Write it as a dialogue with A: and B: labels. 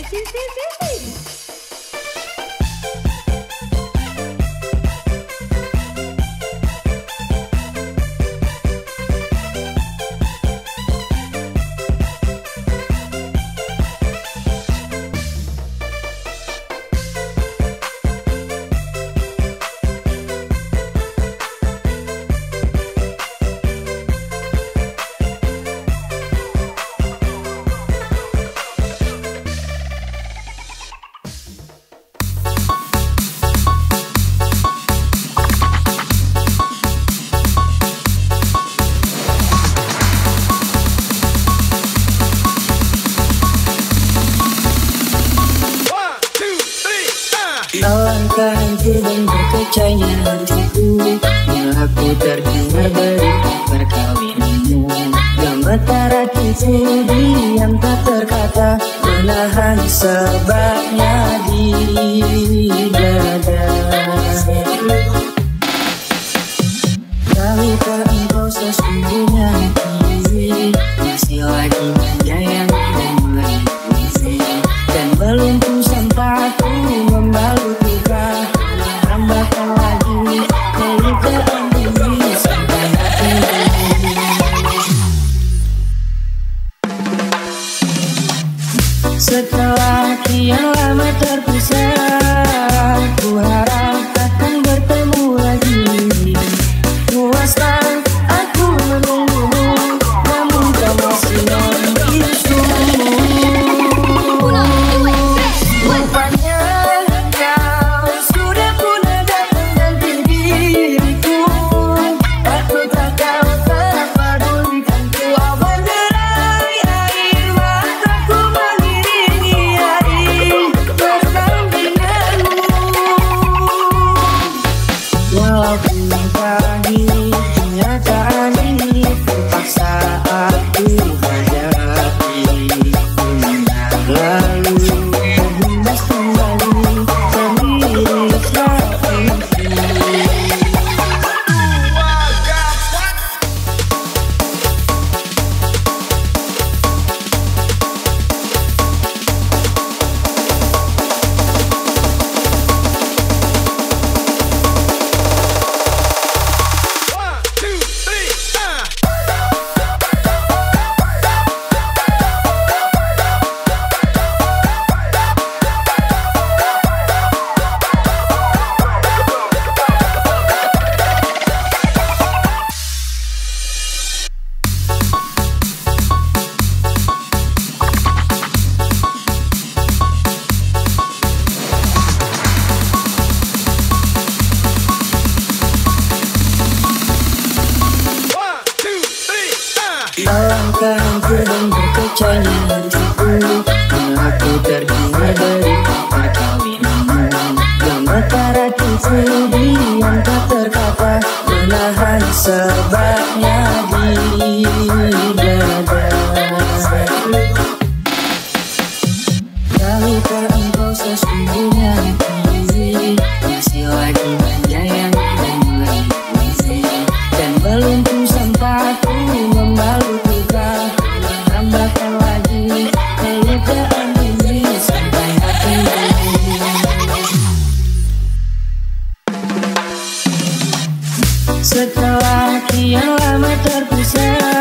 A: Ay, sí.
B: Kan hancur dan berkecahnya hatiku. Nyahaku terdengar berita perkawinanmu Gemetara itu diam tak terkata. Menahan sebabnya di dada. Kali kau engkau sesungguhnya Masih lagi Se traba aquí en la mayor pulsera Aku dan berkecanya Aku dari diam tak sebabnya di te puse